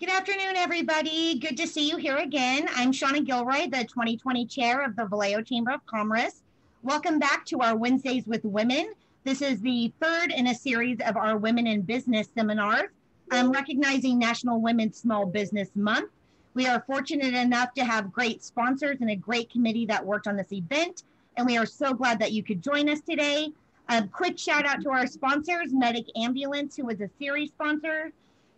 Good afternoon, everybody. Good to see you here again. I'm Shauna Gilroy, the 2020 chair of the Vallejo Chamber of Commerce. Welcome back to our Wednesdays with Women. This is the third in a series of our Women in Business seminars, um, recognizing National Women's Small Business Month. We are fortunate enough to have great sponsors and a great committee that worked on this event, and we are so glad that you could join us today. A quick shout out to our sponsors, Medic Ambulance, who was a series sponsor,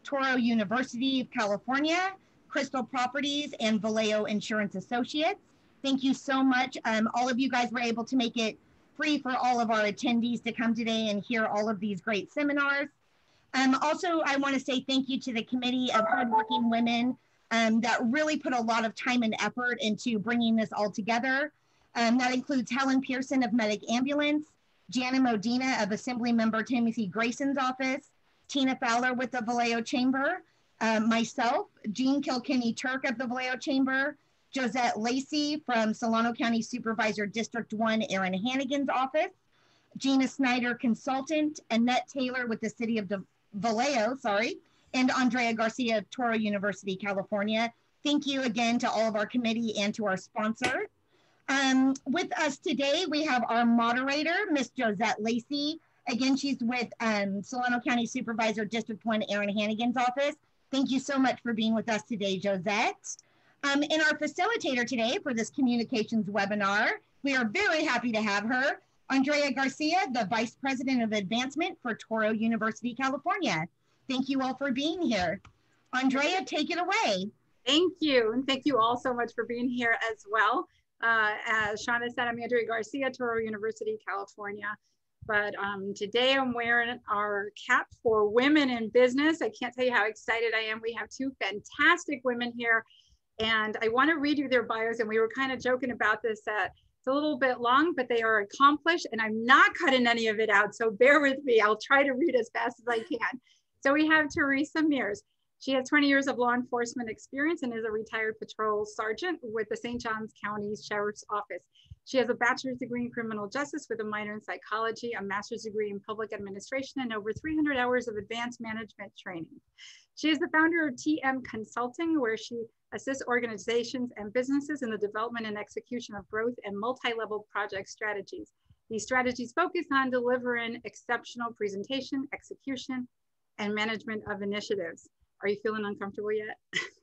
Touro University of California, Krystle Properties, and Vallejo Insurance Associates. Thank you so much. Um, all of you guys were able to make it free for all of our attendees to come today and hear all of these great seminars. Um, also, I want to say thank you to the committee of hardworking women um, that really put a lot of time and effort into bringing this all together. Um, that includes Helen Pearson of Medic Ambulance, Jana Modena of Assembly Member Timothy Grayson's office, Tina Fowler with the Vallejo Chamber, uh, myself, Jean Kilkenny Turk of the Vallejo Chamber, Josette Lacey from Solano County Supervisor District 1, Erin Hannigan's office, Gina Snyder Consultant, Annette Taylor with the City of De Vallejo, sorry, and Andrea Garcia of Touro University, California. Thank you again to all of our committee and to our sponsor. Um, with us today, we have our moderator, Miss Josette Lacey, Again, she's with um, Solano County Supervisor District 1, Erin Hannigan's office. Thank you so much for being with us today, Josette. Um, and our facilitator today for this communications webinar, we are very happy to have her, Andrea Garcia, the Vice President of Advancement for Touro University, California. Thank you all for being here. Andrea, take it away. Thank you. And thank you all so much for being here as well. Uh, as Shauna said, I'm Andrea Garcia, Touro University, California. But um, today I'm wearing our cap for women in business. I can't tell you how excited I am. We have two fantastic women here. And I want to read you their bios. And we were kind of joking about this that it's a little bit long, but they are accomplished. And I'm not cutting any of it out. So bear with me. I'll try to read as fast as I can. So we have Teresa Meares. She has 20 years of law enforcement experience and is a retired patrol sergeant with the St. Johns County Sheriff's Office. She has a bachelor's degree in criminal justice with a minor in psychology, a master's degree in public administration, and over 300 hours of advanced management training. She is the founder of TM Consulting, where she assists organizations and businesses in the development and execution of growth and multi-level project strategies. These strategies focus on delivering exceptional presentation, execution, and management of initiatives. Are you feeling uncomfortable yet?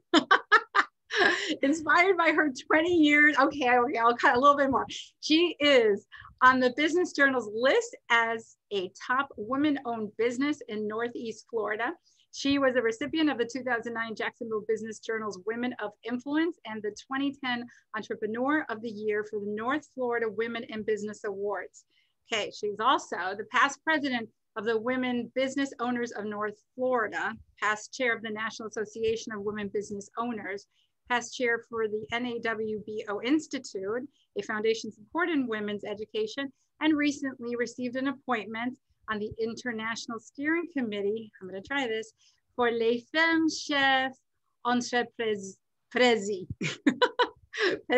Inspired by her 20 years. Okay, okay, I'll cut a little bit more. She is on the Business Journal's list as a top woman owned business in Northeast Florida. She was a recipient of the 2009 Jacksonville Business Journal's Women of Influence and the 2010 Entrepreneur of the Year for the North Florida Women in Business Awards. Okay, she's also the past president of the Women Business Owners of North Florida, past chair of the National Association of Women Business Owners, past chair for the NAWBO Institute, a foundation supporting women's education, and recently received an appointment on the International Steering Committee, I'm gonna try this, for Les Femmes Chefs Entreprises.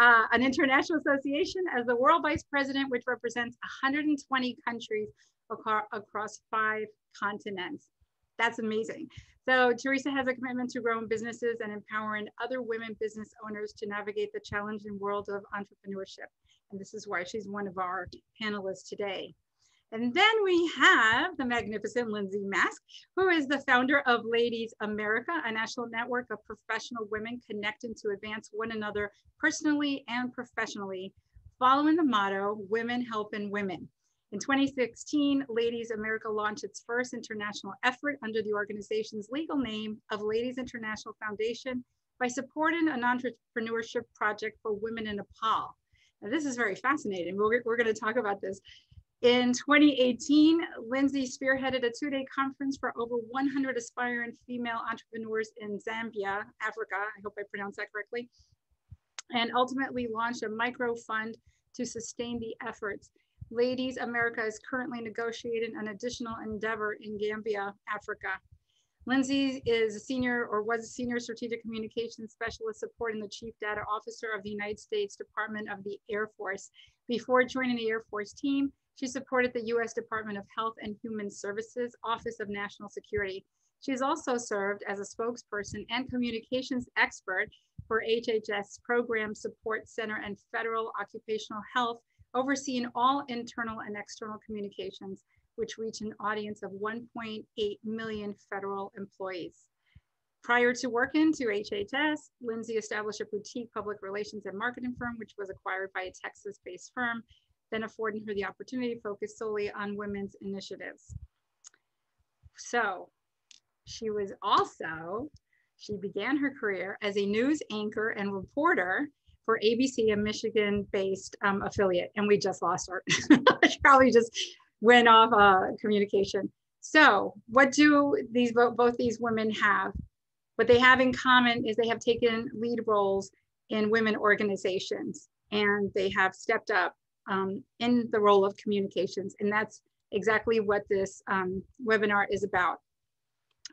uh, an international association as the world vice president, which represents 120 countries across five continents. That's amazing. So Teresa has a commitment to growing businesses and empowering other women business owners to navigate the challenging world of entrepreneurship. And this is why she's one of our panelists today. And then we have the magnificent Lindsey Mask, who is the founder of Ladies America, a national network of professional women connecting to advance one another personally and professionally, following the motto, women helping women. In 2016, Ladies America launched its first international effort under the organization's legal name of Ladies International Foundation by supporting an entrepreneurship project for women in Nepal. Now, this is very fascinating. We're, we're going to talk about this. In 2018, Lindsey spearheaded a two-day conference for over 100 aspiring female entrepreneurs in Zambia, Africa. I hope I pronounced that correctly. And ultimately launched a micro fund to sustain the efforts. Ladies America is currently negotiating an additional endeavor in Gambia, Africa. Lindsey is a senior or was a senior strategic communications specialist supporting the chief data officer of the United States Department of the Air Force. Before joining the Air Force team, she supported the US Department of Health and Human Services Office of National Security. She's also served as a spokesperson and communications expert for HHS Program Support Center and Federal Occupational Health, overseeing all internal and external communications, which reach an audience of 1.8 million federal employees. Prior to working to HHS, Lindsey established a boutique public relations and marketing firm, which was acquired by a Texas-based firm, then affording her the opportunity to focus solely on women's initiatives. So she was also, she began her career as a news anchor and reporter for ABC, a Michigan-based um, affiliate, and we just lost she probably just went off uh, communication. So what do these both these women have? What they have in common is they have taken lead roles in women organizations and they have stepped up um, in the role of communications. And that's exactly what this um, webinar is about.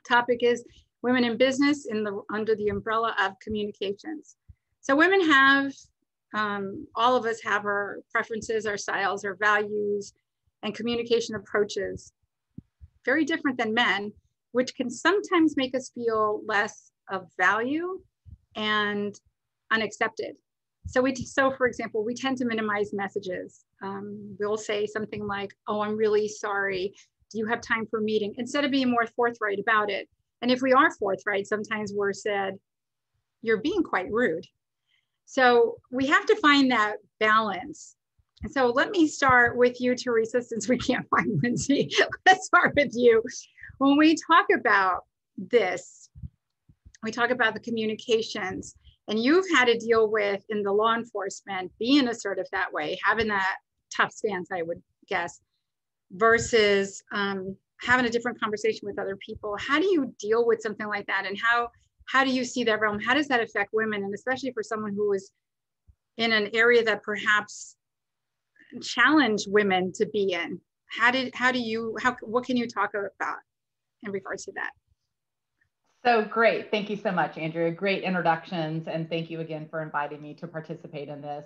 Topic is women in business in the under the umbrella of communications. So women have, um, all of us have our preferences, our styles, our values, and communication approaches. Very different than men, which can sometimes make us feel less of value and unaccepted. So we, so for example, we tend to minimize messages. Um, we'll say something like, "Oh, I'm really sorry. Do you have time for a meeting?" Instead of being more forthright about it. And if we are forthright, sometimes we're said, "You're being quite rude." So we have to find that balance. And so let me start with you, Teresa, since we can't find Lindsey. Let's start with you when we talk about this, we talk about the communications, and you've had to deal with in the law enforcement being assertive that way, having that tough stance, I would guess, versus um, having a different conversation with other people. How do you deal with something like that, and how how do you see that realm? How does that affect women, and especially for someone who is in an area that perhaps challenge women to be in? How did how do you how what can you talk about? in regards to that. So great. Thank you so much, Andrea. Great introductions. And thank you again for inviting me to participate in this.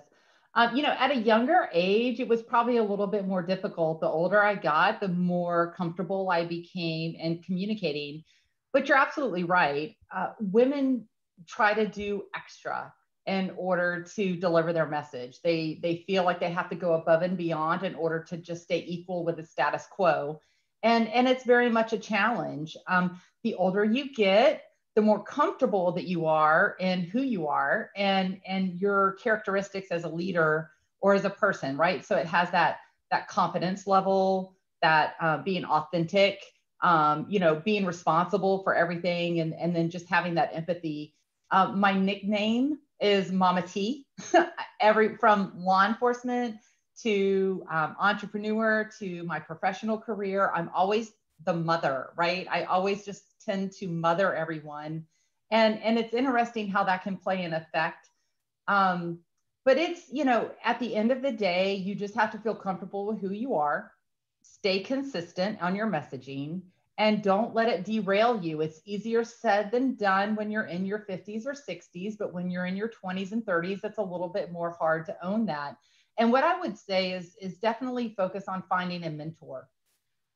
Um, you know, at a younger age, it was probably a little bit more difficult. The older I got, the more comfortable I became in communicating. But you're absolutely right. Uh, women try to do extra in order to deliver their message. They they feel like they have to go above and beyond in order to just stay equal with the status quo and and it's very much a challenge um, the older you get the more comfortable that you are in who you are and and your characteristics as a leader or as a person right so it has that that confidence level that uh, being authentic um, you know being responsible for everything and and then just having that empathy. Uh, my nickname is mama t. Every from law enforcement to um, entrepreneur to my professional career i'm always the mother right? I always just tend to mother everyone. And and it's interesting how that can play an effect. Um, but it's you know at the end of the day you just have to feel comfortable with who you are stay consistent on your messaging and don't let it derail you it's easier said than done when you're in your 50s or 60s but when you're in your 20s and 30s it's a little bit more hard to own that and what I would say is, is definitely focus on finding a mentor.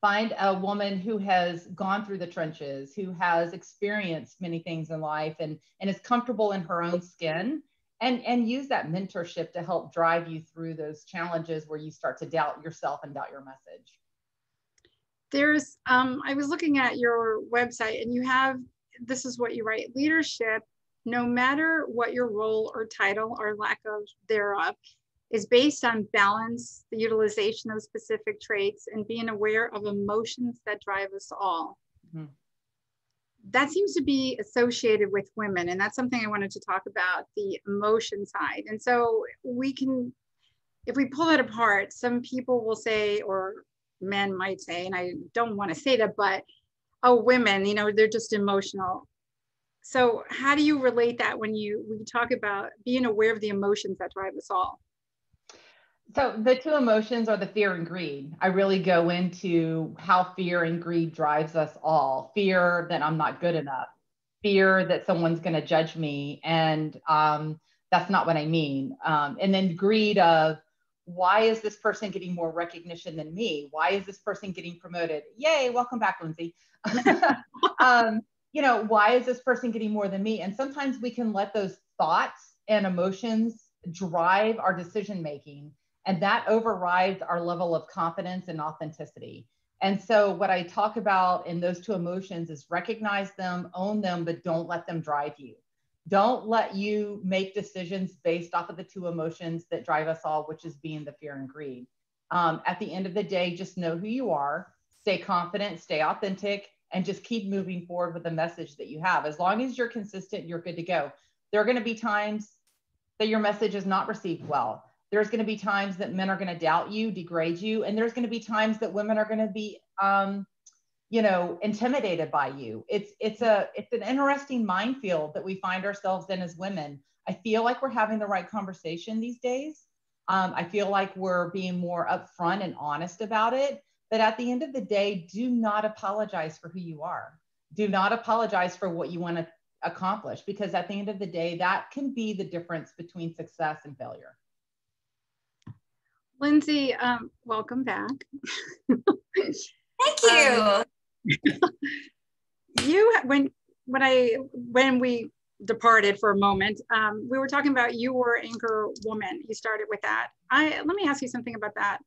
Find a woman who has gone through the trenches, who has experienced many things in life and, and is comfortable in her own skin and, and use that mentorship to help drive you through those challenges where you start to doubt yourself and doubt your message. There's, um, I was looking at your website and you have, this is what you write, leadership, no matter what your role or title or lack of thereof, is based on balance, the utilization of specific traits, and being aware of emotions that drive us all. Mm-hmm. That seems to be associated with women. And that's something I wanted to talk about the emotion side. And so we can, if we pull it apart, some people will say, or men might say, and I don't want to say that, but oh, women, you know, they're just emotional. So how do you relate that when you we talk about being aware of the emotions that drive us all? So the two emotions are the fear and greed. I really go into how fear and greed drives us all. Fear that I'm not good enough, fear that someone's going to judge me, and um, that's not what I mean. Um, and then greed of why is this person getting more recognition than me? Why is this person getting promoted? Yay, welcome back, Lindsey. um, you know, why is this person getting more than me? And sometimes we can let those thoughts and emotions drive our decision making, and that overrides our level of confidence and authenticity. And so, what I talk about in those two emotions is recognize them, own them, but don't let them drive you. Don't let you make decisions based off of the two emotions that drive us all, which is being the fear and greed. Um, at the end of the day, just know who you are, stay confident, stay authentic, and just keep moving forward with the message that you have. As long as you're consistent, you're good to go. There are going to be times that your message is not received well. There's going to be times that men are going to doubt you, degrade you, and there's going to be times that women are going to be, um, you know, intimidated by you. It's it's a it's an interesting minefield that we find ourselves in as women. I feel like we're having the right conversation these days. Um, I feel like we're being more upfront and honest about it. But at the end of the day, do not apologize for who you are. Do not apologize for what you want to accomplish because at the end of the day, that can be the difference between success and failure. Lindsey, um, welcome back. Thank you. Um, you when when I when we departed for a moment, um, we were talking about you were anchor woman. You started with that. I let me ask you something about that.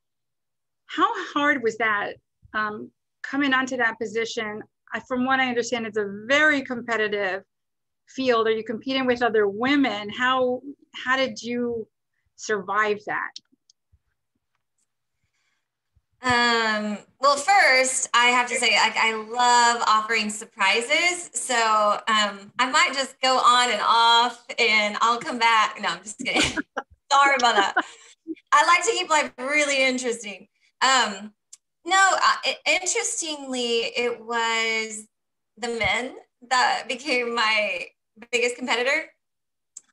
How hard was that um, coming onto that position? I, from what I understand, it's a very competitive field. Are you competing with other women? How how did you survive that? Um, well, first, I have to say, like, I love offering surprises. So um, I might just go on and off and I'll come back. No, I'm just kidding. Sorry about that. I like to keep life really interesting. Um, no, uh, interestingly, it was the men that became my biggest competitor.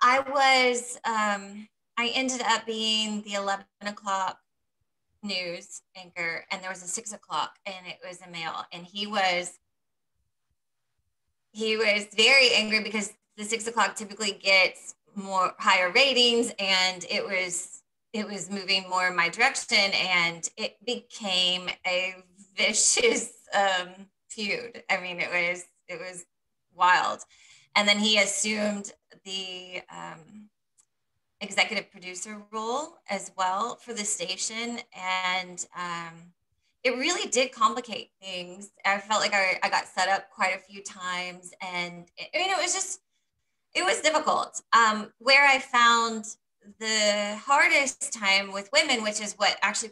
I was, um, I ended up being the 11 o'clock news anchor, and there was a six o'clock, and it was a male, and he was, he was very angry because the six o'clock typically gets more higher ratings, and it was, it was moving more in my direction, and it became a vicious um, feud. I mean, it was, it was wild and then he assumed the um, executive producer role as well for the station. And um, it really did complicate things. I felt like I, I got set up quite a few times and it, I mean, it was just it was difficult. Um, where i found the hardest time with women which is what actually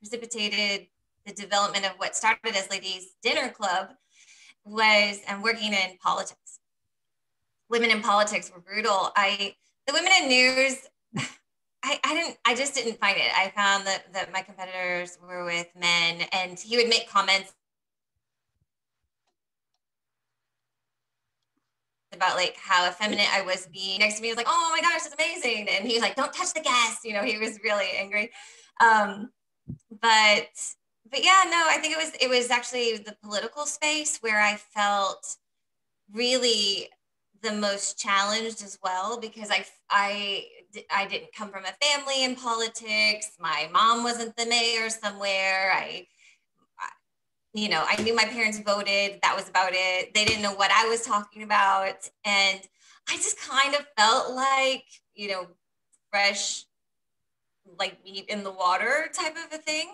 precipitated the development of what started as ladies dinner club was um, working in politics. Women in politics were brutal. I the women in news, I, I didn't I just didn't find it. I found that that my competitors were with men and he would make comments about like how effeminate I was being next to me. He was like, oh my gosh, it's amazing. And he was like, don't touch the gas. You know, he was really angry. Um, but but yeah, no, I think it was it was actually the political space where I felt really the most challenged as well because I, I, I didn't come from a family in politics. My mom wasn't the mayor somewhere. I, you know, I knew my parents voted. That was about it. They didn't know what I was talking about. And I just kind of felt like, you know, fresh, like meat in the water type of a thing.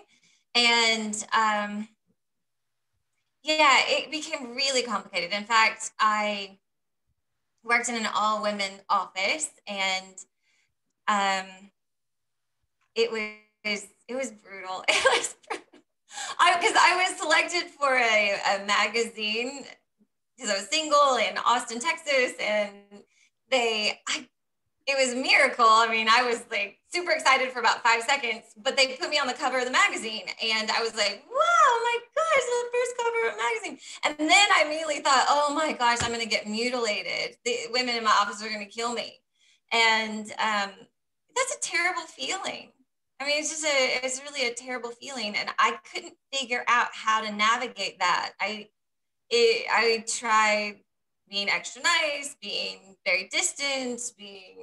And um, yeah, it became really complicated. In fact, I, worked in an all women office and um, it was it was brutal. It was I because I was selected for a, a magazine because I was single in Austin, Texas, and they I it was a miracle. I mean, I was like super excited for about five seconds, but they put me on the cover of the magazine, and I was like, "Wow, my gosh, the first cover of a magazine!" And then I immediately thought, "Oh my gosh, I'm going to get mutilated. The women in my office are going to kill me," and um, that's a terrible feeling. I mean, it's just a, it's really a terrible feeling, and I couldn't figure out how to navigate that. I, it, I tried being extra nice, being very distant, being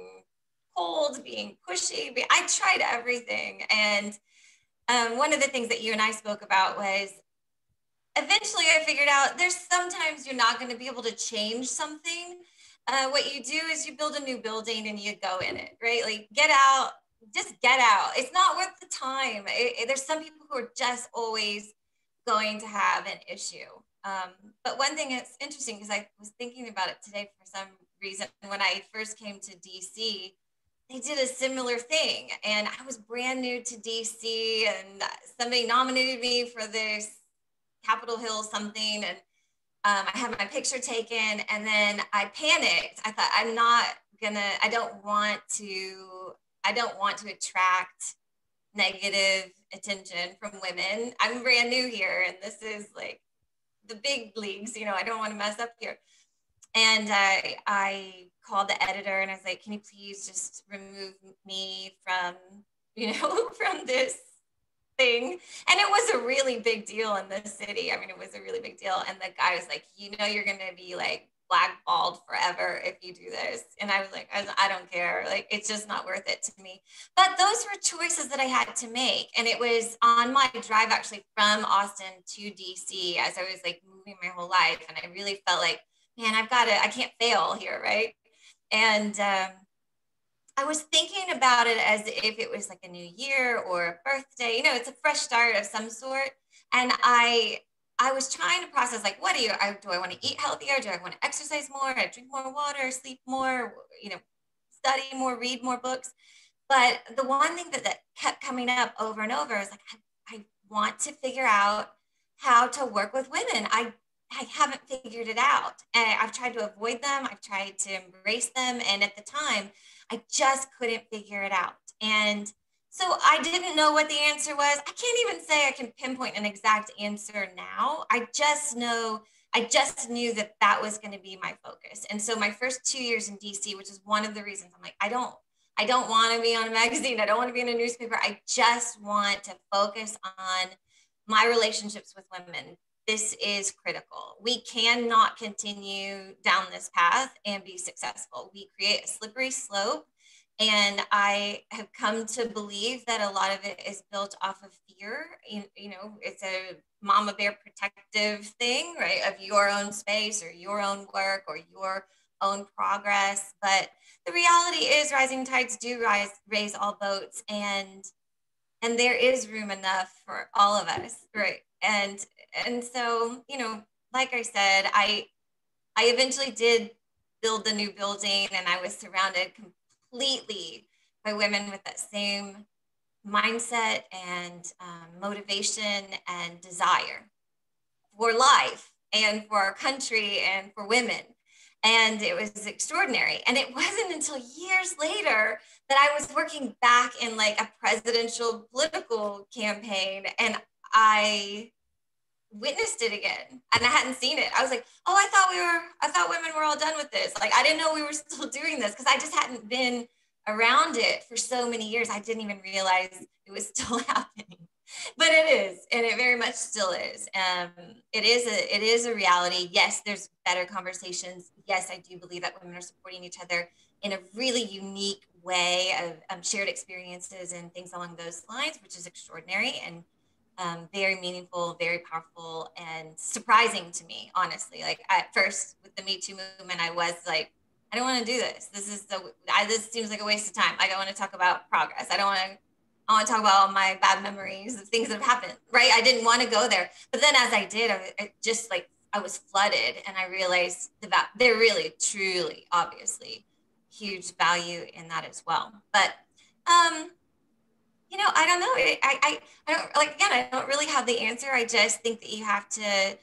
cold, being pushy. I tried everything. And um, one of the things that you and I spoke about was eventually I figured out there's sometimes you're not going to be able to change something. Uh, what you do is you build a new building and you go in it, right? Like get out, just get out. It's not worth the time. It, it, there's some people who are just always going to have an issue. Um, but one thing that's interesting because I was thinking about it today for some reason when I first came to DC, they did a similar thing, and I was brand new to DC, and somebody nominated me for this Capitol Hill something, and um, I had my picture taken, and then I panicked. I thought I'm not gonna. I don't want to. I don't want to attract negative attention from women. I'm brand new here, and this is like the big leagues. You know, I don't want to mess up here. And I, I called the editor and I was like, can you please just remove me from, you know, from this thing? And it was a really big deal in the city. I mean, it was a really big deal. And the guy was like, you know, you're going to be like blackballed forever if you do this. And I was like, I don't care. Like, it's just not worth it to me. But those were choices that I had to make. And it was on my drive actually from Austin to DC as I was like moving my whole life. And I really felt like, man, I've got to, I can't fail here, right? And um, I was thinking about it as if it was like a new year or a birthday. You know, it's a fresh start of some sort. And I, I was trying to process like, what do you, I, do I want to eat healthier? Do I want to exercise more? I drink more water, sleep more, you know, study more, read more books. But the one thing that, that kept coming up over and over is like, I, I want to figure out how to work with women. I I haven't figured it out. And I've tried to avoid them, I've tried to embrace them. And at the time, I just couldn't figure it out. And so I didn't know what the answer was. I can't even say I can pinpoint an exact answer now. I just know, I just knew that that was going to be my focus. And so my first two years in DC, which is one of the reasons I'm like, I don't, I don't want to be on a magazine. I don't want to be in a newspaper. I just want to focus on my relationships with women, this is critical. We cannot continue down this path and be successful. We create a slippery slope. And I have come to believe that a lot of it is built off of fear. You, you know, it's a mama bear protective thing, right? Of your own space or your own work or your own progress. But the reality is rising tides do rise, raise all boats. And and there is room enough for all of us, right? And and so you know like i said i i eventually did build the new building and i was surrounded completely by women with that same mindset and um, motivation and desire for life and for our country and for women. And it was extraordinary. And it wasn't until years later that i was working back in like a presidential political campaign and i witnessed it again and I hadn't seen it. I was like, oh, I thought we were, I thought women were all done with this. Like, I didn't know we were still doing this because I just hadn't been around it for so many years. I didn't even realize it was still happening. But it is, and it very much still is. Um, it is a it is a reality. Yes, there's better conversations. Yes, I do believe that women are supporting each other in a really unique way of um, shared experiences and things along those lines, which is extraordinary. And um, very meaningful, very powerful, and surprising to me, honestly. Like at first with the Me Too movement, I was like, I don't want to do this. This is so. I, this seems like a waste of time. Like I want to talk about progress. I don't want to. I want to talk about all my bad memories of things that have happened. Right? I didn't want to go there, but then as I did, I, just like I was flooded, and I realized the that there really, truly, obviously, huge value in that as well. But um, you know, I don't know. I, I, I don't like, again, I don't really have the answer. I just think that you have to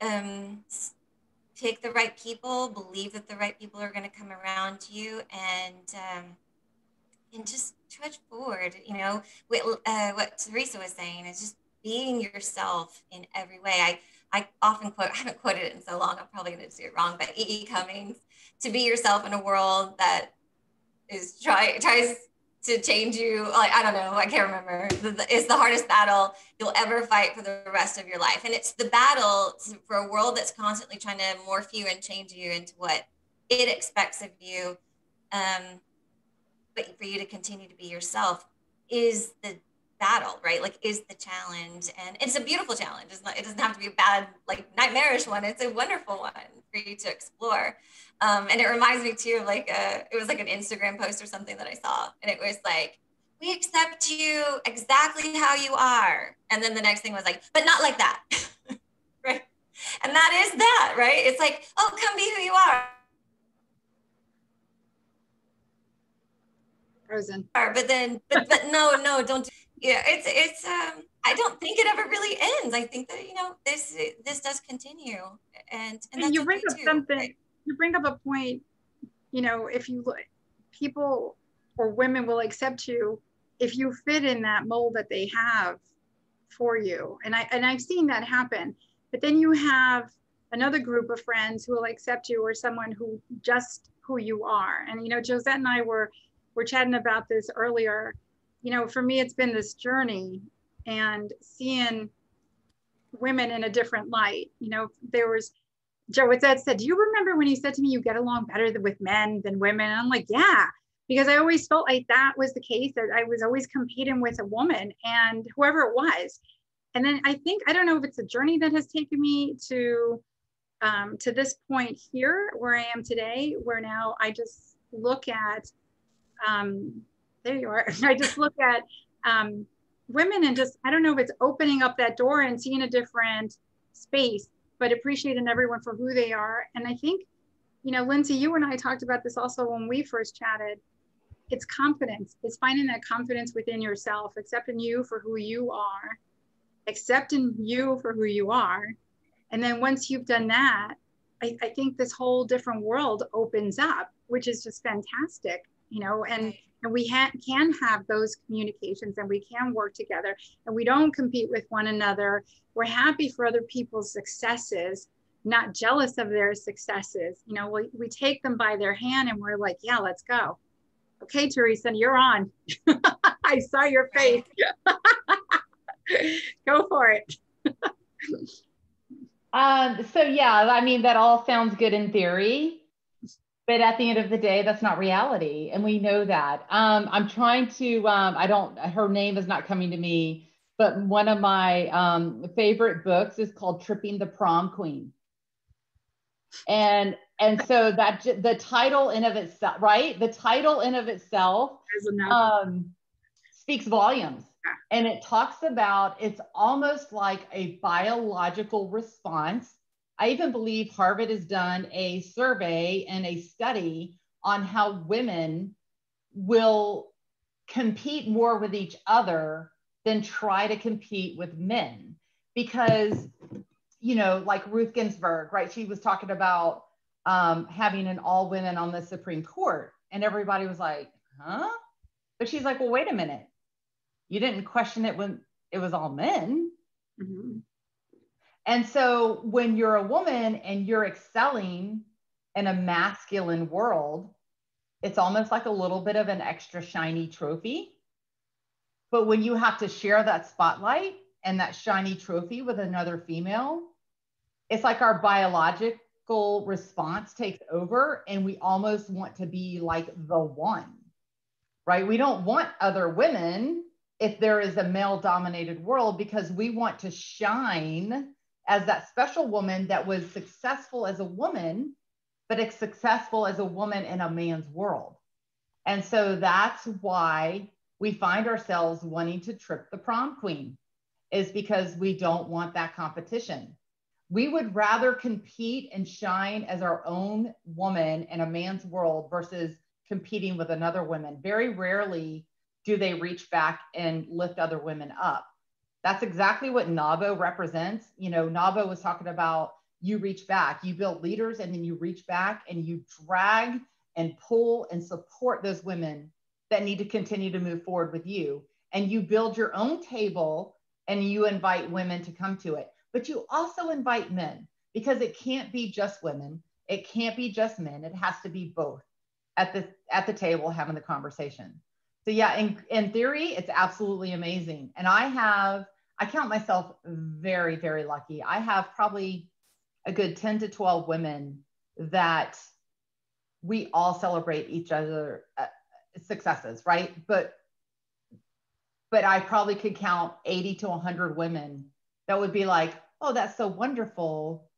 um, pick the right people, believe that the right people are going to come around you and, um, and just trudge forward, you know, what, uh, what Teresa was saying is just being yourself in every way. I, I often quote, I haven't quoted it in so long, I'm probably going to do it wrong, but E.E. E. Cummings, to be yourself in a world that is try, tries to change you like i don't know i can't remember. It's the hardest battle you'll ever fight for the rest of your life. And it's the battle for a world that's constantly trying to morph you and change you into what it expects of you um, but for you to continue to be yourself is the battle, right? Like, is the challenge, and it's a beautiful challenge. It's not, it doesn't have to be a bad, like, nightmarish one. It's a wonderful one for you to explore. Um, and it reminds me too of like a, it was like an Instagram post or something that I saw, and it was like, we accept you exactly how you are. And then the next thing was like, but not like that. right. And that is that, right? It's like, oh, come be who you are. Frozen. But then, but, but no, no, don't. Do, yeah, it's, it's, um, I don't think it ever really ends. I think that, you know, this, this does continue. And, and, and you bring okay up too, something, right? you bring up a point, you know, if you look, people or women will accept you if you fit in that mold that they have for you and i and i've seen that happen but then you have another group of friends who will accept you or someone who just who you are and you know josette and i were were chatting about this earlier you know for me it's been this journey and seeing women in a different light you know there was Joe Josette said, Do you remember when he said to me you get along better with men than women? And I'm like, Yeah because I always felt like that was the case that I was always competing with a woman and whoever it was. And then I think I don't know if it's a journey that has taken me to um, to this point here where I am today, where now I just look at um, there you are. I just look at um, women and just I don't know if it's opening up that door and seeing a different space, but appreciating everyone for who they are. And I think, you know, Lindsey, you and I talked about this also when we first chatted it's confidence. It's finding that confidence within yourself, accepting you for who you are, accepting you for who you are. And then once you've done that, I, I think this whole different world opens up, which is just fantastic, you know, and, and we ha- can have those communications and we can work together and we don't compete with one another. We're happy for other people's successes, not jealous of their successes. You know, we, we take them by their hand and we're like, yeah, let's go okay, Teresa, you're on. I saw your face. Go for it. um, so yeah, I mean, that all sounds good in theory, but at the end of the day, that's not reality. And we know that. Um, I'm trying to, um, I don't, her name is not coming to me, but one of my um, favorite books is called Tripping the Prom Queen. And and so that the title in of itself right the title in of itself um, speaks volumes and it talks about it's almost like a biological response i even believe harvard has done a survey and a study on how women will compete more with each other than try to compete with men because you know like ruth ginsburg right she was talking about um, having an all women on the Supreme Court. And everybody was like, huh? But she's like, well, wait a minute. You didn't question it when it was all men. And so when you're a woman and you're excelling in a masculine world, it's almost like a little bit of an extra shiny trophy. But when you have to share that spotlight and that shiny trophy with another female, it's like our biological response takes over and we almost want to be like the one, right? We don't want other women if there is a male dominated world because we want to shine as that special woman that was successful as a woman, but it's successful as a woman in a man's world. And so that's why we find ourselves wanting to trip the prom queen is because we don't want that competition we would rather compete and shine as our own woman in a man's world versus competing with another woman. Very rarely do they reach back and lift other women up. That's exactly what NAWBO represents. You know, NAWBO was talking about you reach back, you build leaders, and then you reach back and you drag and pull and support those women that need to continue to move forward with you. And you build your own table and you invite women to come to it but you also invite men because it can't be just women. It can't be just men. It has to be both at the at the table having the conversation. So yeah, in, in theory, it's absolutely amazing. And I have, I count myself very, very lucky. I have probably a good 10 to 12 women that we all celebrate each other, uh, successes, right? But but I probably could count 80 to 100 women that would be like, "Oh, that's so wonderful.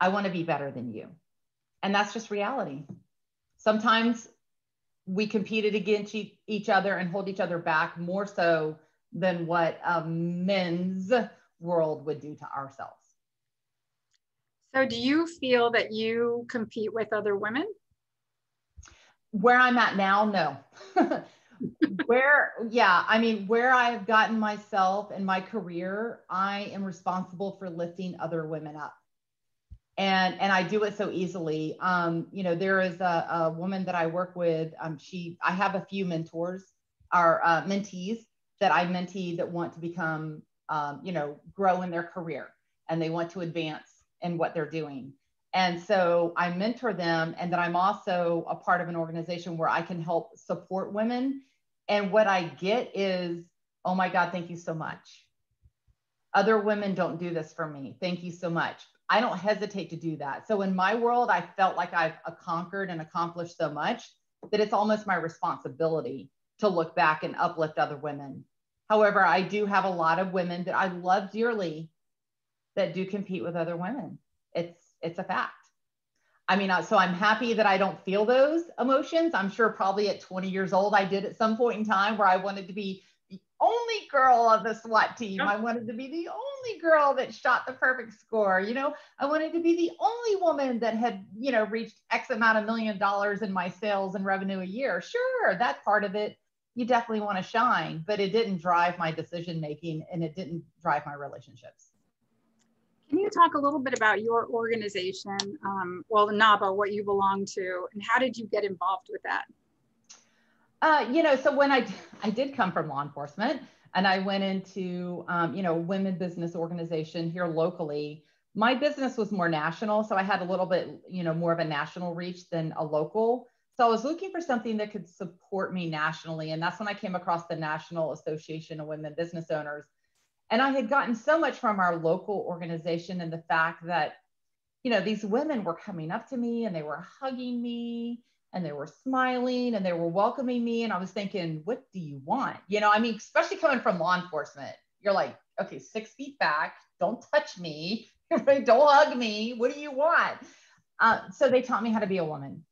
I want to be better than you." And that's just reality. Sometimes we competed against each other and hold each other back more so than what a men's world would do to ourselves. So, do you feel that you compete with other women? Where I'm at now, no. where, yeah, I mean, where I've gotten myself in my career, I am responsible for lifting other women up and and I do it so easily. Um, you know, there is a, a woman that I work with. Um, she, I have a few mentors, our uh, mentees that I mentee that want to become, um, you know, grow in their career and they want to advance in what they're doing. And so I mentor them, and then I'm also a part of an organization where I can help support women. And what I get is, oh my God, thank you so much. Other women don't do this for me. Thank you so much I don't hesitate to do that. So in my world, I felt like I've conquered and accomplished so much that it's almost my responsibility to look back and uplift other women. However, I do have a lot of women that I love dearly that do compete with other women. It's it's a fact. I mean, so I'm happy that I don't feel those emotions. I'm sure probably at 20 years old I did at some point in time where I wanted to be the only girl of the SWAT team. I wanted to be the only girl that shot the perfect score. You know, I wanted to be the only woman that had, you know, reached X amount of million dollars in my sales and revenue a year. Sure, that part of it, you definitely want to shine, but it didn't drive my decision making and it didn't drive my relationships. Can you talk a little bit about your organization, um, well, NAWBO, what you belong to, and how did you get involved with that? Uh, you know, so when I I did come from law enforcement and I went into um, you know women business organization here locally. My business was more national, so I had a little bit you know more of a national reach than a local. So I was looking for something that could support me nationally, and that's when I came across the National Association of Women Business Owners. And I had gotten so much from our local organization and the fact that you know these women were coming up to me and they were hugging me and they were smiling and they were welcoming me. And I was thinking, what do you want? You know, I mean, especially coming from law enforcement, you're like, okay, six feet back, don't touch me, don't hug me. What do you want? Uh, so they taught me how to be a woman.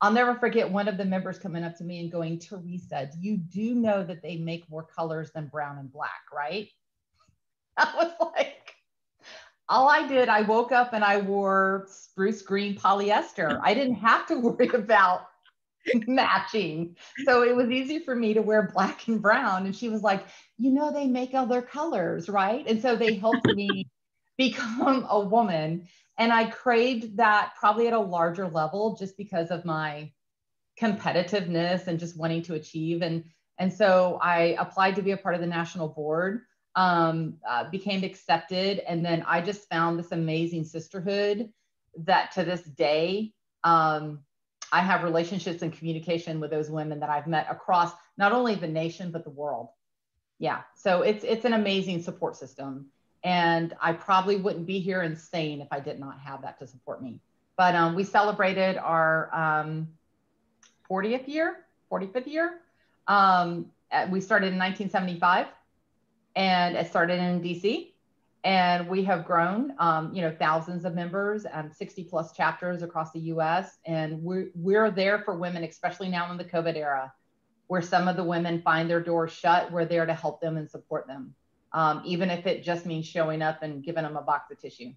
I'll never forget one of the members coming up to me and going, Teresa, you do know that they make more colors than brown and black, right? I was like, all I did, I woke up and I wore spruce green polyester. I didn't have to worry about matching. So it was easy for me to wear black and brown. And she was like, you know, they make other colors, right? And so they helped me become a woman. And I craved that probably at a larger level just because of my competitiveness and just wanting to achieve. And, and so I applied to be a part of the national board um, uh, became accepted. And then I just found this amazing sisterhood that to this day, um, I have relationships and communication with those women that I've met across not only the nation, but the world. Yeah. So it's, it's an amazing support system. And I probably wouldn't be here insane if I did not have that to support me. But um, we celebrated our um, 40th year, 45th year. Um, we started in 1975 and it started in DC. And we have grown, um, you know, thousands of members, and 60 plus chapters across the U.S. And we're we're there for women, especially now in the COVID era, where some of the women find their doors shut. We're there to help them and support them, um, even if it just means showing up and giving them a box of tissue.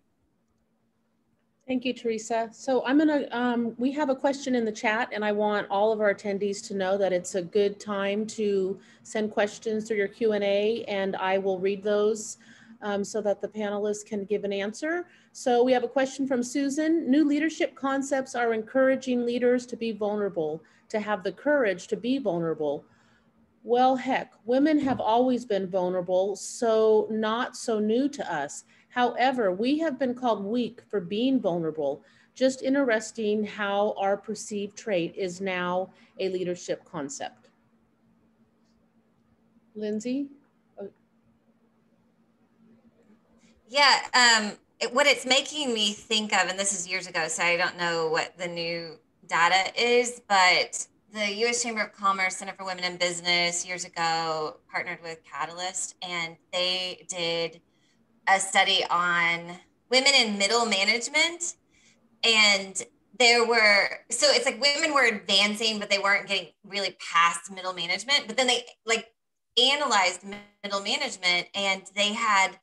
Thank you, Teresa. So I'm gonna, um, we have a question in the chat and I want all of our attendees to know that it's a good time to send questions through your Q&A and I will read those um, so that the panelists can give an answer. So we have a question from Susan. New leadership concepts are encouraging leaders to be vulnerable, to have the courage to be vulnerable. Well, heck, women have always been vulnerable, so not so new to us. However, we have been called weak for being vulnerable. Just interesting how our perceived trait is now a leadership concept. Lindsey? Yeah, um, it, what it's making me think of, and this is years ago, so I don't know what the new data is, but the U.S. Chamber of Commerce Center for Women in Business years ago partnered with Catalyst, and they did a study on women in middle management, and there were so it's like women were advancing, but they weren't getting really past middle management. But then they like analyzed middle management, and they had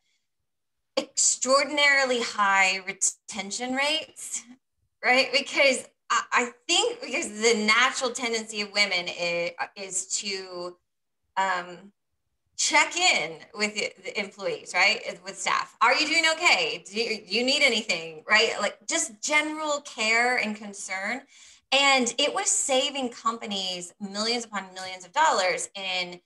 extraordinarily high retention rates, right? Because I think because the natural tendency of women is, is to um, check in with the employees, right? With staff. Are you doing okay? Do you, do you need anything, right? Like just general care and concern. And it was saving companies millions upon millions of dollars in,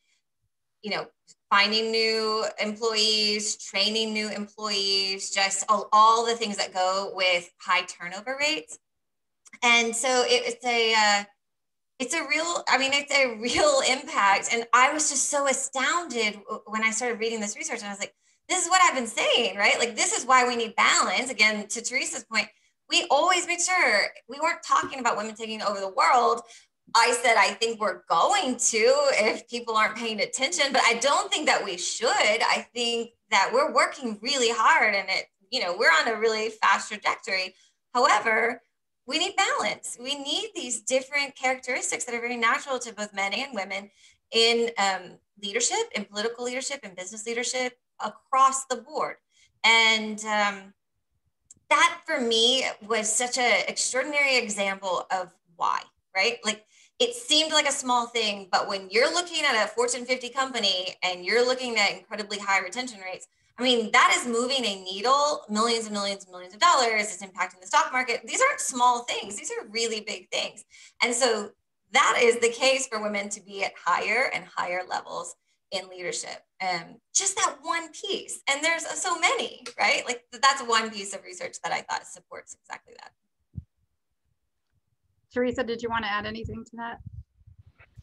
you know, finding new employees, training new employees, just all, all the things that go with high turnover rates and so it, it's a uh, it's a real i mean it's a real impact. And i was just so astounded when i started reading this research. And i was like this is what i've been saying right? Like this is why we need balance. Again to teresa's point we always made sure we weren't talking about women taking over the world. I said i think we're going to if people aren't paying attention but i don't think that we should. I think that we're working really hard and it you know we're on a really fast trajectory. However we need balance. We need these different characteristics that are very natural to both men and women in um, leadership, in political leadership, in business leadership across the board. And um, that for me was such an extraordinary example of why, right? Like it seemed like a small thing, but when you're looking at a Fortune 50 company and you're looking at incredibly high retention rates, I mean, that is moving a needle, millions and millions and millions of dollars. It's impacting the stock market. These aren't small things, these are really big things. And so that is the case for women to be at higher and higher levels in leadership. Um, just that one piece. And there's so many, right? Like that's one piece of research that I thought supports exactly that. Teresa, did you want to add anything to that?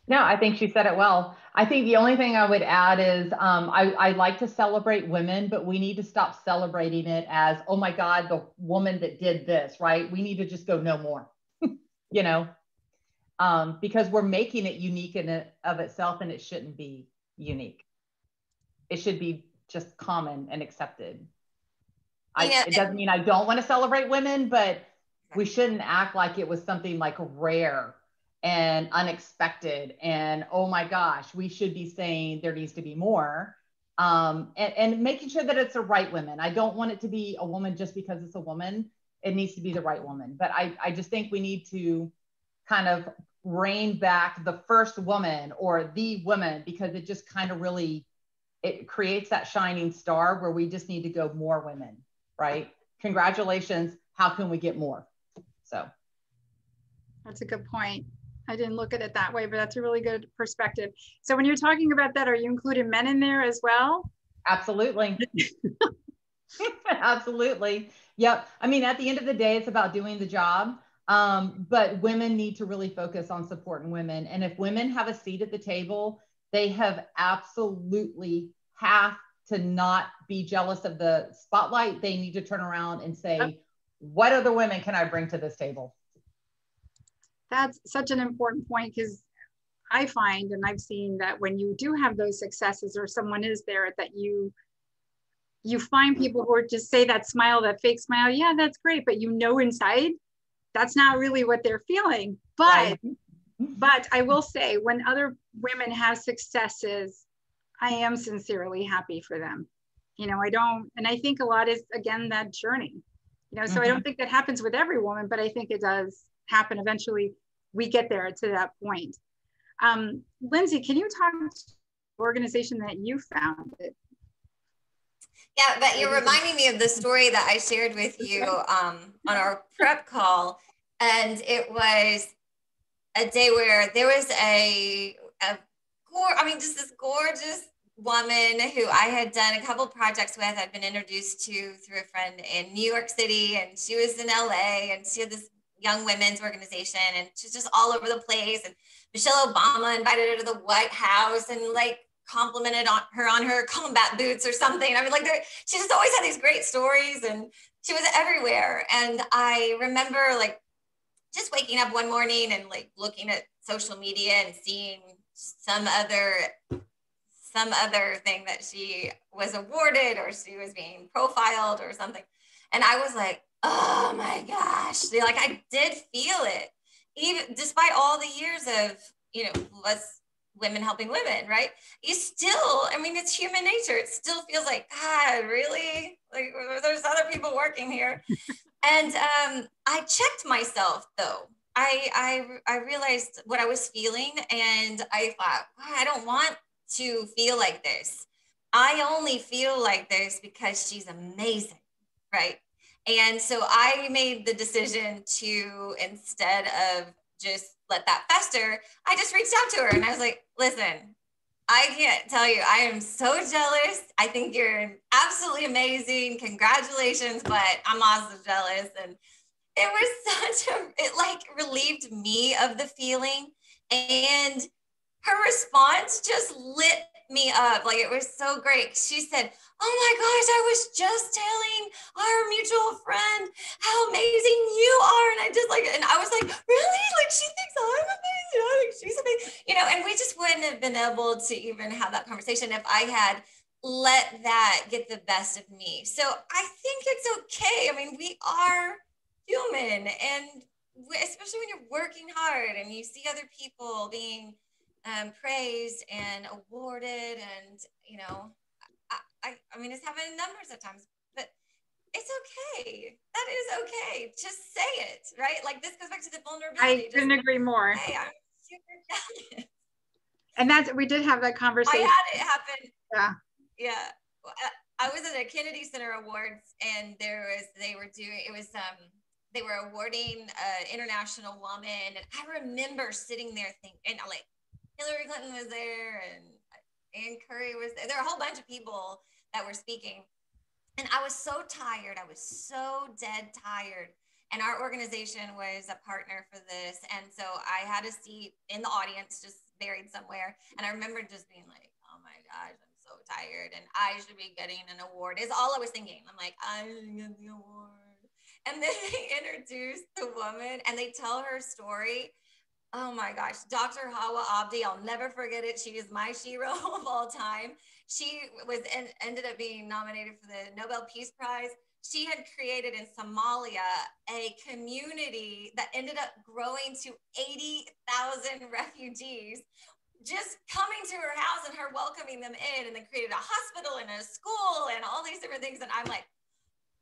No, I think she said it well. I think the only thing I would add is um, I, I like to celebrate women, but we need to stop celebrating it as, oh my God, the woman that did this, right? We need to just go no more, you know, um, because we're making it unique in it of itself and it shouldn't be unique. It should be just common and accepted. I, it doesn't mean I don't want to celebrate women, but we shouldn't act like it was something like rare and unexpected. And oh my gosh we should be saying there needs to be more. Um, and, and making sure that it's the right women. I don't want it to be a woman just because it's a woman. It needs to be the right woman. But i, I just think we need to kind of rein back the first woman or the woman because it just kind of really it creates that shining star where we just need to go more women right? Congratulations. How can we get more? So. That's a good point I didn't look at it that way, but that's a really good perspective. So when you're talking about that, are you including men in there as well? Absolutely. Absolutely. Yep. I mean, at the end of the day, it's about doing the job. Um, but women need to really focus on supporting women. And if women have a seat at the table, they have absolutely have to not be jealous of the spotlight. They need to turn around and say, yep. what other women can I bring to this table? That's such an important point because I find and I've seen that when you do have those successes or someone is there that you you find people who are just say that smile, that fake smile, yeah, that's great, but you know inside that's not really what they're feeling. But right. but I will say when other women have successes, I am sincerely happy for them. You know, I don't and I think a lot is again that journey. You know, so mm-hmm. I don't think that happens with every woman, but I think it does happen eventually we get there to that point um, lindsey can you talk to the organization that you founded yeah but you're reminding me of the story that i shared with you um, on our prep call and it was a day where there was a, a I mean, just this gorgeous woman who I had done a couple projects with. I'd been introduced to through a friend in New York City, and she was in LA, and she had this young women's organization and she's just all over the place. And michelle obama invited her to the white house and like complimented on her on her combat boots or something. I mean like she just always had these great stories and she was everywhere. And i remember like just waking up one morning and like looking at social media and seeing some other some other thing that she was awarded or she was being profiled or something. And I was like, oh my gosh. Like I did feel it. Even despite all the years of, you know, was women helping women, right? You still, I mean, it's human nature. It still feels like, God, really? Like there's other people working here. and um, I checked myself though. I, I I realized what I was feeling, and I thought, I don't want to feel like this. I only feel like this because she's amazing, right? And so I made the decision to instead of just let that fester, I just reached out to her and I was like, listen, I can't tell you, I am so jealous. I think you're absolutely amazing. Congratulations, but I'm also jealous. And it was such a, it like relieved me of the feeling. And her response just lit me up. Like it was so great. She said, Oh my gosh, I was just telling our mutual friend how amazing you are. And I just like, and I was like, really? Like she thinks I'm amazing. I think she's amazing. You know, and we just wouldn't have been able to even have that conversation if I had let that get the best of me. So I think it's okay. I mean, we are human and especially when you're working hard and you see other people being um, praised and awarded and you know I, I, I mean it's happened numbers of times but it's okay. That is okay. Just say it right? Like this goes back to the vulnerability. i couldn't just, agree more. hey i'm super jealous. And that's we did have that conversation i had it happen. Yeah. Yeah. I was at a Kennedy Center Awards, and there was they were doing it was um they were awarding an international woman, and I remember sitting there thinking, and like Hillary Clinton was there and Ann Curry was there. There were a whole bunch of people that were speaking. And I was so tired. I was so dead tired. And our organization was a partner for this. And so I had a seat in the audience, just buried somewhere. And I remember just being like, oh my gosh, I'm so tired. And I should be getting an award, is all I was thinking. I'm like, I should get the award. And then they introduced the woman and they tell her story Oh my gosh, Dr. Hawa Abdi, I'll never forget it. She is my hero of all time. She was and ended up being nominated for the Nobel Peace Prize. She had created in Somalia a community that ended up growing to 80,000 refugees just coming to her house and her welcoming them in and then created a hospital and a school and all these different things and i'm like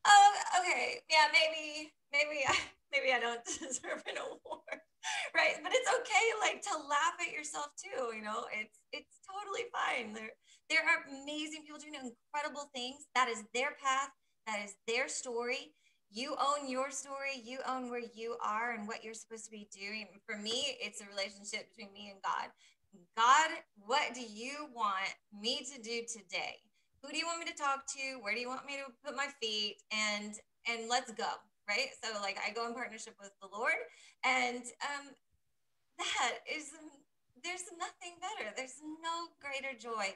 oh okay yeah maybe maybe i maybe i don't deserve an award right? But it's okay like to laugh at yourself too you know? It's it's totally fine. There there are amazing people doing incredible things. That is their path. That is their story. You own your story. You own where you are and what you're supposed to be doing. For me it's a relationship between me and god. God what do you want me to do today? Who do you want me to talk to? Where do you want me to put my feet? And and let's go right? So like I go in partnership with the Lord, and um, that is there's nothing better. There's no greater joy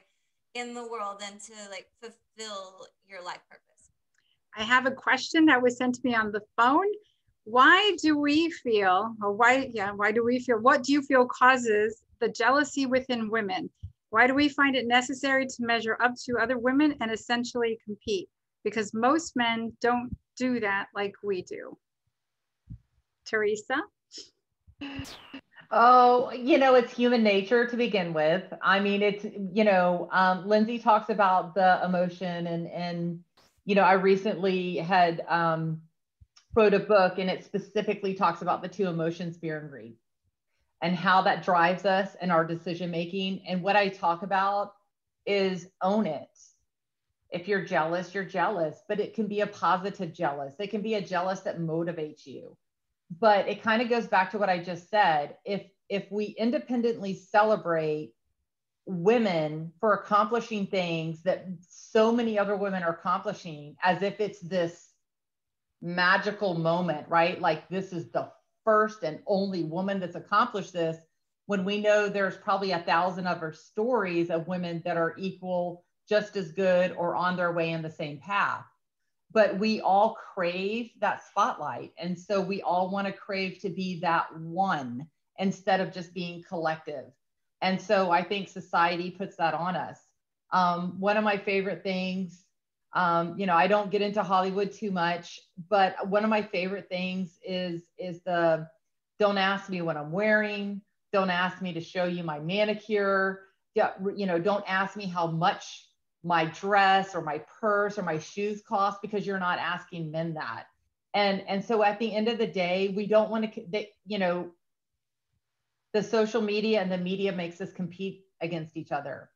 in the world than to like fulfill your life purpose. I have a question that was sent to me on the phone. Why do we feel, or why, yeah, why do we feel, what do you feel causes the jealousy within women? Why do we find it necessary to measure up to other women and essentially compete? Because most men don't do that like we do. Teresa? Oh, you know, it's human nature to begin with. I mean, it's, you know, um, Lindsey talks about the emotion and, and, you know, I recently had um, wrote a book and it specifically talks about the two emotions, fear and greed, and how that drives us in our decision making. And what I talk about is own it if you're jealous, you're jealous, but it can be a positive jealous. It can be a jealous that motivates you. But it kind of goes back to what I just said. If if we independently celebrate women for accomplishing things that so many other women are accomplishing as if it's this magical moment, right? Like this is the first and only woman that's accomplished this when we know there's probably a thousand other stories of women that are equal just as good or on their way in the same path. but we all crave that spotlight. And so we all want to crave to be that one instead of just being collective. And so I think society puts that on us. Um, one of my favorite things, um, you know, I don't get into Hollywood too much, but one of my favorite things is is the don't ask me what I'm wearing, don't ask me to show you my manicure, you know, don't ask me how much my dress or my purse or my shoes cost because you're not asking men that. And and so at the end of the day, we don't want to they, you know the social media and the media makes us compete against each other.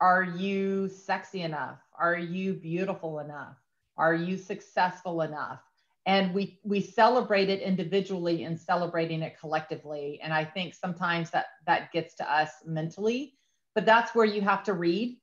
Are you sexy enough? Are you beautiful enough? Are you successful enough? And we we celebrate it individually and celebrating it collectively. And I think sometimes that that gets to us mentally, but that's where you have to read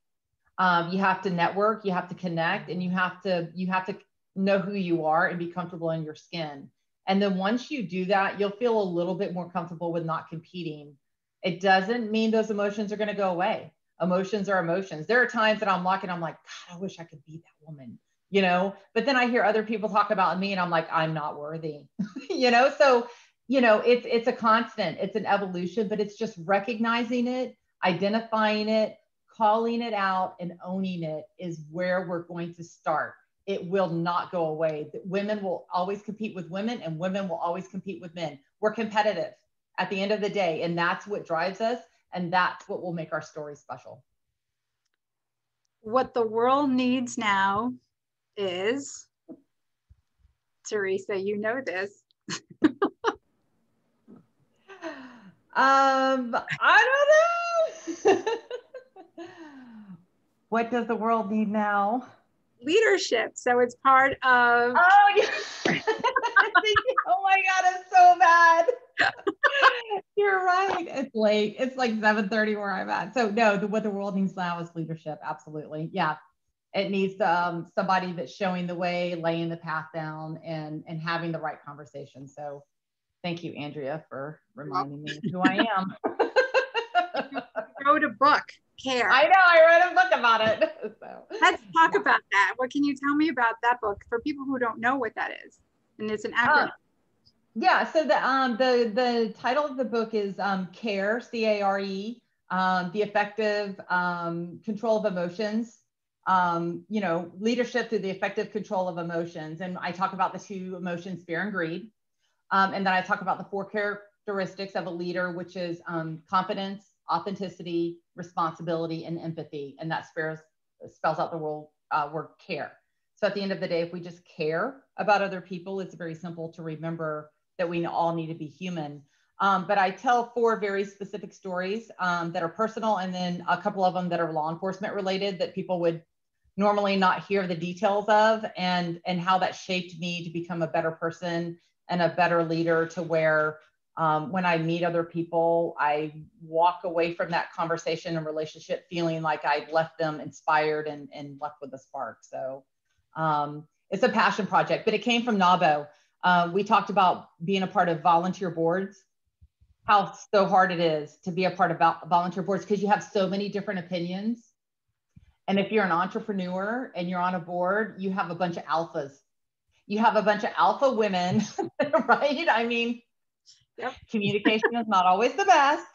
um, you have to network you have to connect and you have to you have to know who you are and be comfortable in your skin. And then once you do that you'll feel a little bit more comfortable with not competing. It doesn't mean those emotions are going to go away. Emotions are emotions. There are times that i'm walking i'm like god i wish i could be that woman you know? But then i hear other people talk about me and i'm like i'm not worthy you know? So you know it's it's a constant it's an evolution but it's just recognizing it identifying it calling it out and owning it is where we're going to start. It will not go away. Women will always compete with women, and women will always compete with men. We're competitive at the end of the day, and that's what drives us, and that's what will make our story special. What the world needs now is Teresa, you know this. um, I don't know. what does the world need now? Leadership. So it's part of. Oh, yeah. oh my God, it's so bad. You're right. It's late. It's like 7:30 where I'm at. So no, the, what the world needs now is leadership. Absolutely. Yeah. It needs um, somebody that's showing the way, laying the path down, and and having the right conversation. So, thank you, Andrea, for reminding me who I am. wrote a book care. I know, I read a book about it. So. Let's talk yeah. about that. What can you tell me about that book for people who don't know what that is? And it's an acronym. Uh, yeah, so the um the the title of the book is um CARE, C A R E, um, the effective um, control of emotions. Um, you know, leadership through the effective control of emotions. And I talk about the two emotions, fear and greed. Um, and then I talk about the four characteristics of a leader, which is um, confidence, authenticity, responsibility, and empathy. And that spells, spells out the word, uh, word care. So at the end of the day, if we just care about other people, it's very simple to remember that we all need to be human. Um, but I tell four very specific stories um, that are personal, and then a couple of them that are law enforcement related that people would normally not hear the details of, and and how that shaped me to become a better person and a better leader to where um, when I meet other people, I walk away from that conversation and relationship feeling like I left them inspired and, and left with a spark. So um, it's a passion project, but it came from NAWBO. Uh, we talked about being a part of volunteer boards, how so hard it is to be a part of volunteer boards because you have so many different opinions. And if you're an entrepreneur and you're on a board, you have a bunch of alphas. You have a bunch of alpha women, right? I mean, Yep. Communication is not always the best.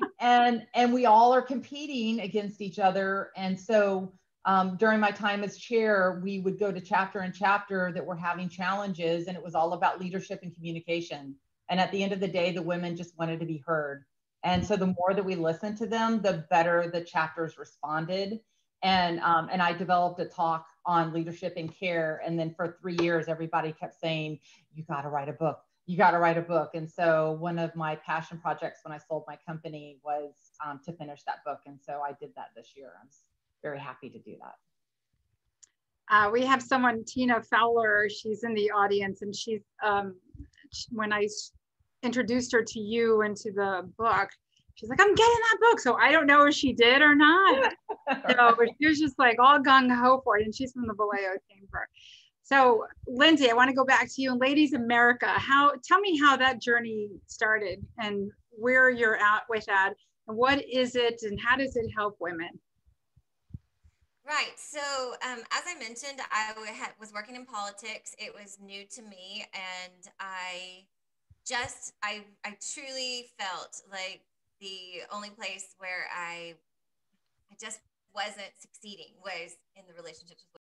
and and we all are competing against each other. And so um, during my time as chair, we would go to chapter and chapter that were having challenges, and it was all about leadership and communication. And at the end of the day, the women just wanted to be heard. And so the more that we listened to them, the better the chapters responded. And um, and I developed a talk on leadership and care. And then for three years, everybody kept saying, "You got to write a book you got to write a book. And so one of my passion projects when I sold my company was um, to finish that book. And so I did that this year. I'm very happy to do that. Uh, we have someone, Tina Fowler, she's in the audience and she's, um, when I introduced her to you and to the book, she's like, I'm getting that book. So I don't know if she did or not. so she was just like all gung ho for it. And she's from the Vallejo Chamber. So, Lindsey, I want to go back to you and Ladies America. How tell me how that journey started and where you're at with that, and what is it, and how does it help women? Right. So, um, as I mentioned, I was working in politics. It was new to me, and I just, I, I truly felt like the only place where I, I just wasn't succeeding was in the relationships with